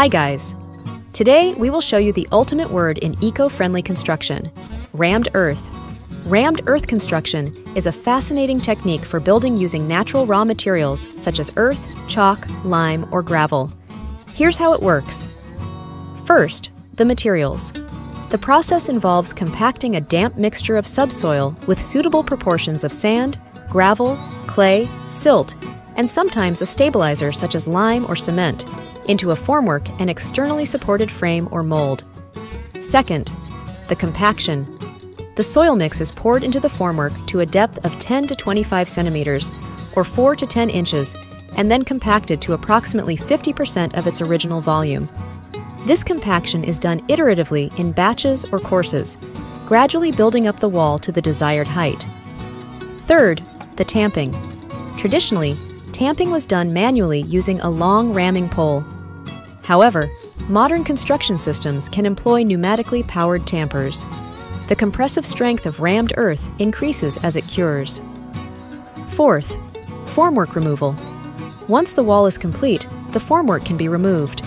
Hi guys! Today we will show you the ultimate word in eco-friendly construction, rammed earth. Rammed earth construction is a fascinating technique for building using natural raw materials such as earth, chalk, lime, or gravel. Here's how it works. First, the materials. The process involves compacting a damp mixture of subsoil with suitable proportions of sand, gravel, clay, silt, and sometimes a stabilizer such as lime or cement into a formwork and externally supported frame or mold. Second, the compaction. The soil mix is poured into the formwork to a depth of 10 to 25 centimeters or 4 to 10 inches and then compacted to approximately 50% of its original volume. This compaction is done iteratively in batches or courses, gradually building up the wall to the desired height. Third, the tamping. Traditionally, tamping was done manually using a long ramming pole. However, modern construction systems can employ pneumatically powered tampers. The compressive strength of rammed earth increases as it cures. Fourth, formwork removal. Once the wall is complete, the formwork can be removed.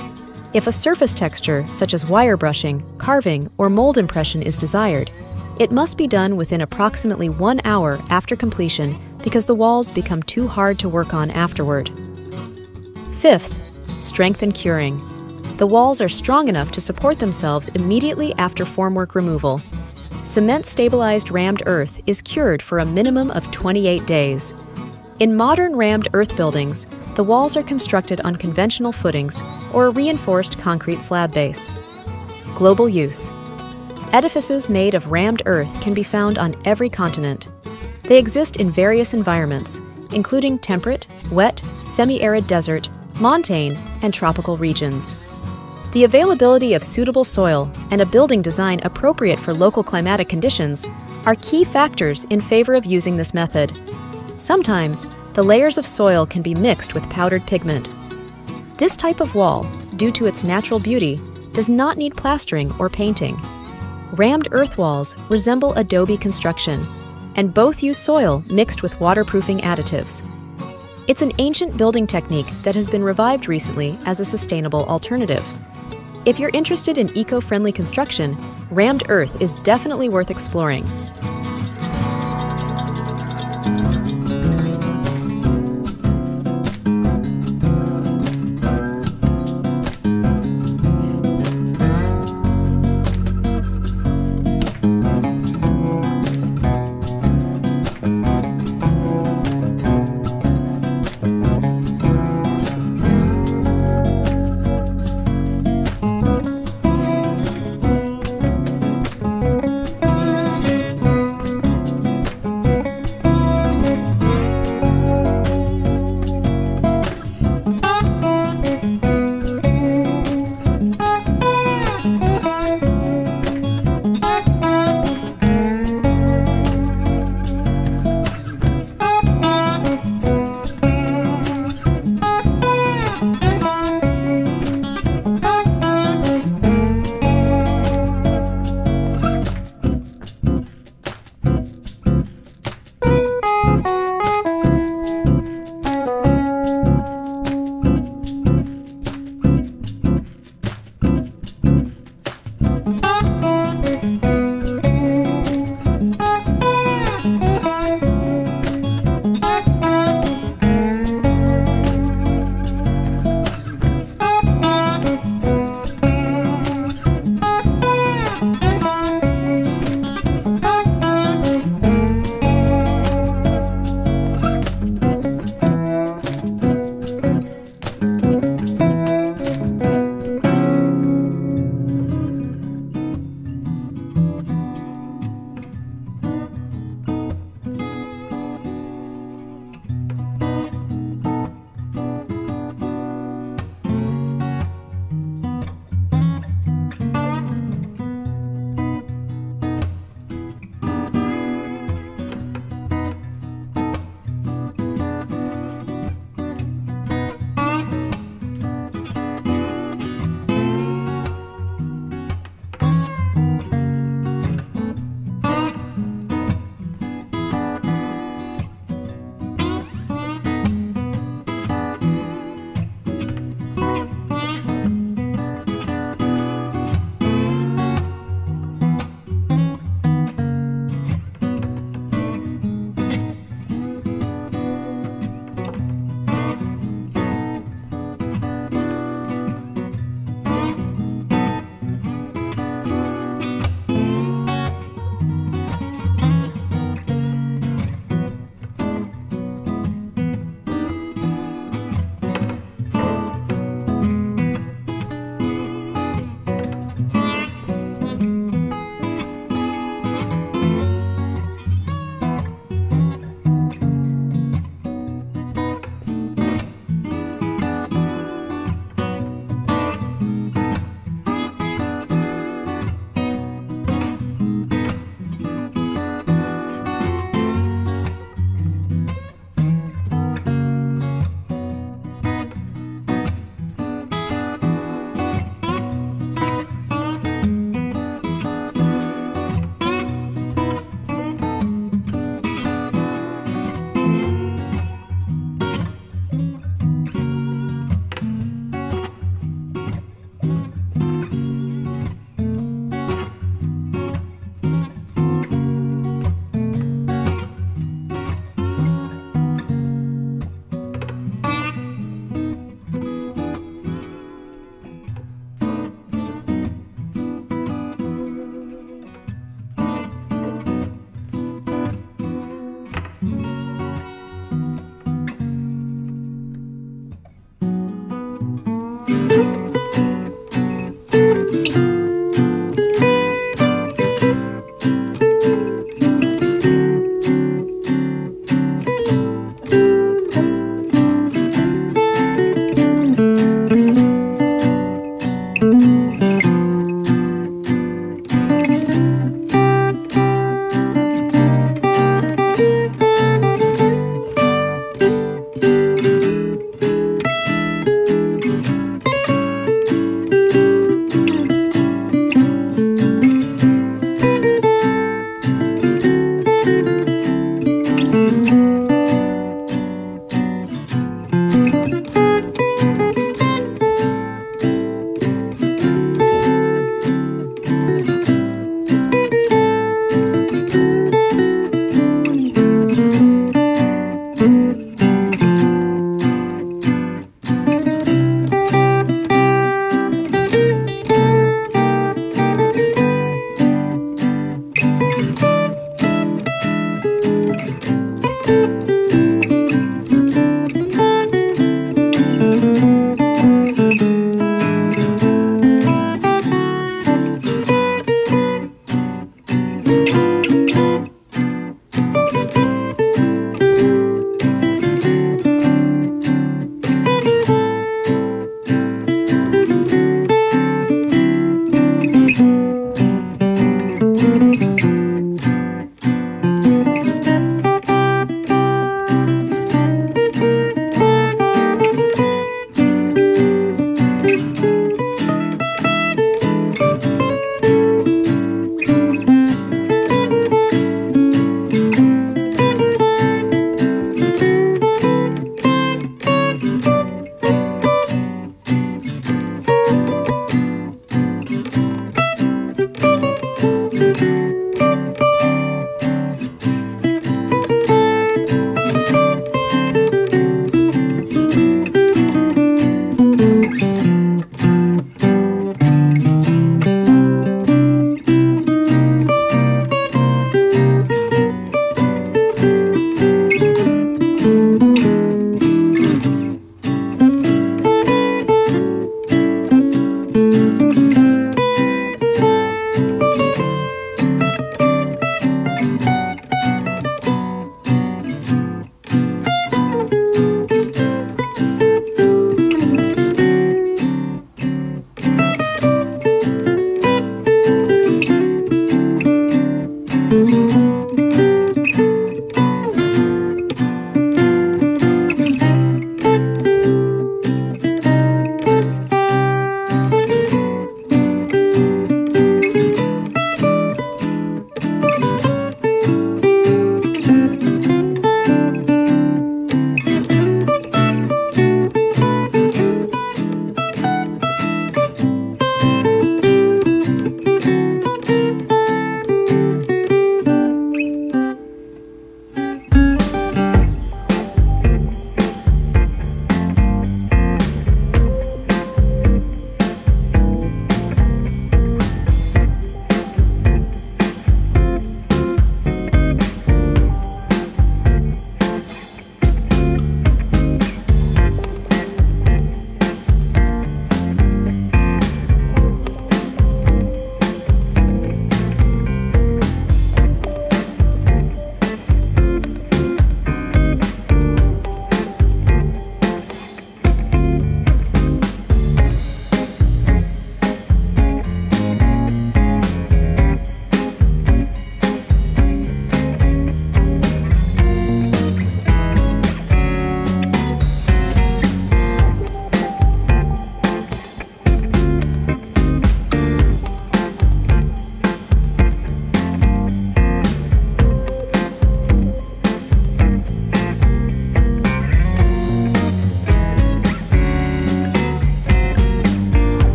If a surface texture, such as wire brushing, carving, or mold impression, is desired, it must be done within approximately one hour after completion because the walls become too hard to work on afterward. Fifth, strength and curing. The walls are strong enough to support themselves immediately after formwork removal. Cement stabilized rammed earth is cured for a minimum of 28 days. In modern rammed earth buildings, the walls are constructed on conventional footings or a reinforced concrete slab base. Global use. Edifices made of rammed earth can be found on every continent. They exist in various environments, including temperate, wet, semi arid desert, montane, and tropical regions. The availability of suitable soil and a building design appropriate for local climatic conditions are key factors in favor of using this method. Sometimes, the layers of soil can be mixed with powdered pigment. This type of wall, due to its natural beauty, does not need plastering or painting. Rammed earth walls resemble adobe construction, and both use soil mixed with waterproofing additives. It's an ancient building technique that has been revived recently as a sustainable alternative. If you're interested in eco friendly construction, rammed earth is definitely worth exploring.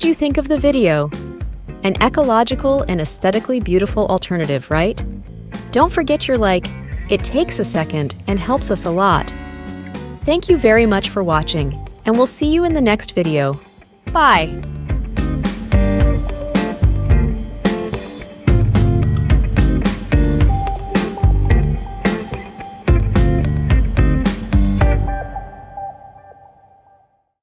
Did you think of the video? An ecological and aesthetically beautiful alternative, right? Don't forget your like, it takes a second and helps us a lot. Thank you very much for watching, and we'll see you in the next video. Bye.